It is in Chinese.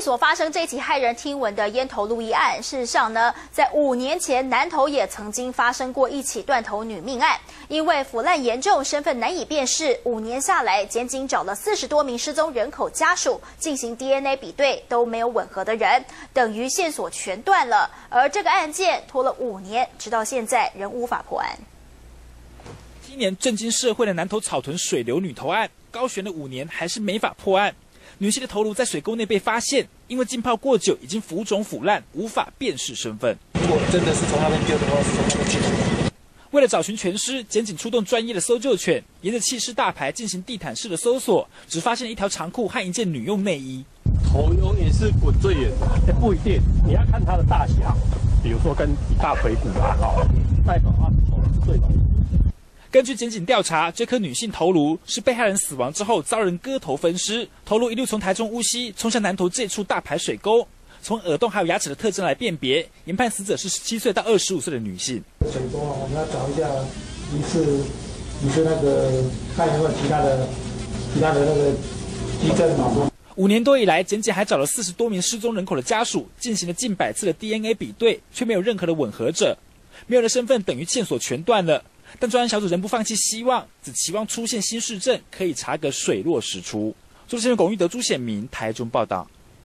所发生这起骇人听闻的烟头路一案，事实上呢，在五年前南投也曾经发生过一起断头女命案，因为腐烂严重，身份难以辨识。五年下来，检警找了四十多名失踪人口家属进行 DNA 比对，都没有吻合的人，等于线索全断了。而这个案件拖了五年，直到现在仍无法破案。今年震惊社会的南投草屯水流女头案，高悬了五年还是没法破案。女性的头颅在水沟内被发现，因为浸泡过久，已经浮肿腐烂，无法辨识身份。如果真的是从那边丢的话，是从那边去的。为了找寻全尸，检警出动专业的搜救犬，沿着气势大牌进行地毯式的搜索，只发现了一条长裤和一件女用内衣。头永远是滚最远的，不一定，你要看它的大小，比如说跟大腿骨啊，哈，代表它头是最容易。根据检警调查，这颗女性头颅是被害人死亡之后遭人割头分尸，头颅一路从台中乌溪冲向南投这处大排水沟。从耳洞还有牙齿的特征来辨别，研判死者是十七岁到二十五岁的女性。水沟啊，我们要找一下疑似疑似那个看有没有其他的其他的那个基证嘛。五年多以来，检警还找了四十多名失踪人口的家属，进行了近百次的 DNA 比对，却没有任何的吻合者。没有了身份，等于线索全断了。但专案小组仍不放弃希望，只期望出现新市镇，可以查个水落石出。中新闻龚玉德、朱显明台中报道。